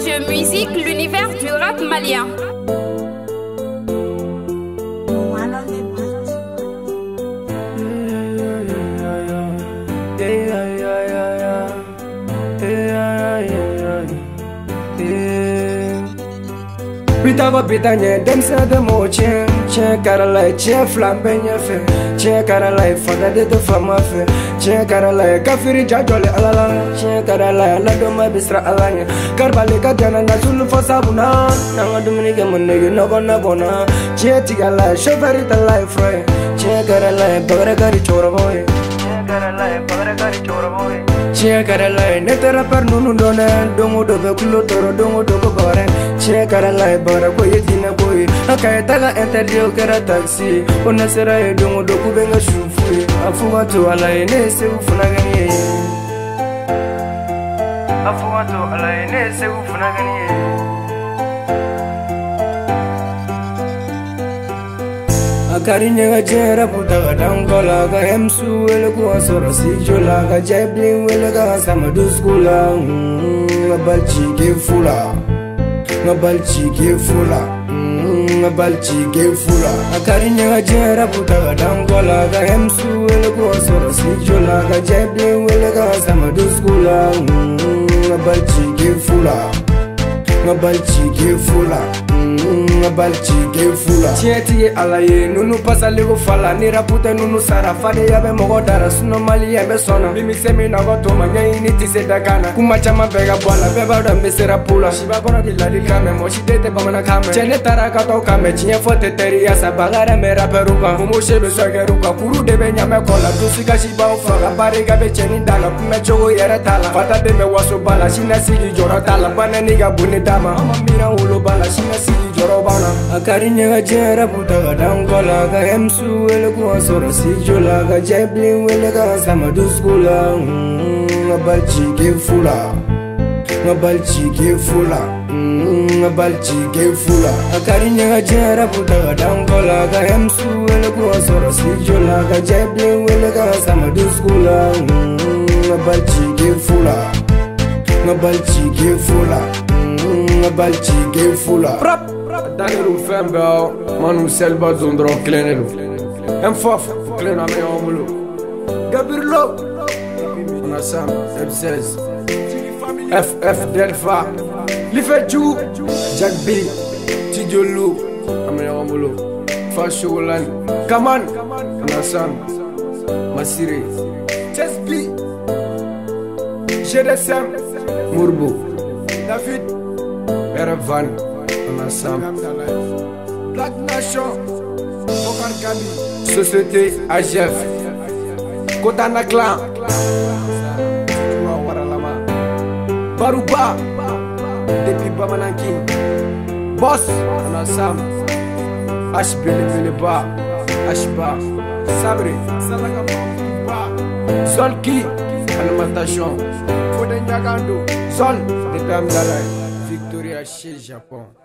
Je musique, l'univers du rap malien. Uitați-vă pitanie, dem să dăm o ce Ce care le ce flambe fe Ce care le fata de tu fama fe Ce care le ca firi jajole alala Ce care le la doma bisra alanya Carbale ca dana na zulu fo sabuna Nanga duminică mânege nogo nagona Ce tiga la șoferi ta la froe Ce care le bagre cari cioroboi Ce care le bagre cari cioroboi Ce care le ne tera per nunu done Dongo dobe culo toro dongo dobe bare. tiɲɛ kɛra la e ye baara ko ye e e diinɛ ko ye a ka ye ta ka interdit o kɛra takisi ye ko ne sera ye don o don k'u bɛ n ka su fu ye a f'u ka to ala ye ne ye segu funakɛni ye a f'u ka to ala ye ne ye segu funakɛni ye. akari nyega jera putaka dangola ka emsu wele kuwa soro sijola ka jeblin wele ka sama duskula ka mm, balci ke fula ngabalcikefula ngabalcikefula akarinyakajerabutakadangola kahemsuwele kuwasora sijula kajeblewele kasamaduskula ngabalcikefula ngabalcikefula mm -hmm nga balijike fula tiɲɛtigi ala ye nunu pasalego fala ni raputɛ nunu sara fade yabɛ mɔgɔ dara sunɔ mali yɛbɛ sɔnna minmisɛ min nɔgɔ toma ɲɛɲini tise dakana kuma caaman bɛɛ ka bɔ la bɛɛ b'a dɔn be sera pula siba kɔnɔ ki lali kamɛ mɔsiden tɛ bamana kamɛ cɛ ne tara ka tɔ kamɛ tiɲɛ fɔ tɛ tɛriyasa bagarɛ mɛ rapɛru kan mumose be sɔkɛru kan kuru de be ɲamɛ kɔ la dusikasibaw faga barika be cɛni da la kumɛ cogo yɛrɛ ta la fata den bɛ waso ba la sinasigi jɔrɔ ta la banɛni ka bonni dama an ma miran wolo ba la sinasigi korobana akarinyaka jera putaka dankalaka emsu wele kuasora sijolaka jebli wele kasama mm, duskula ngabalcikefula ngabalcikefula e ngabalcikefula mm, e akarinyaka jera putaka dankalaka emsu wele kuasora sijolaka jebli wele kasama duskula ngabalcikefula ngabalcikefula ngabalcikefula Daniel un fembeau, ma nu se-l bazu un drog clenelu Em faf, clena mea omulu Gabirlo Una sam, ebsez F, F, delfa Li feciu, Jack B Tidiolu, amene omulu Fashulan, kaman Una sam, masiri Chespi GDSM Murbo, David Erevan Black Nation, Bokar Gabi, Société AGF, Kodana Clan, Baruba, depuis Bamananki Boss, Massam, HBLMLBA, HBA, Sabri, Solki, Alimentation, Foden Yagando, Sol, depuis Amdalaï, Victoria chez Japon.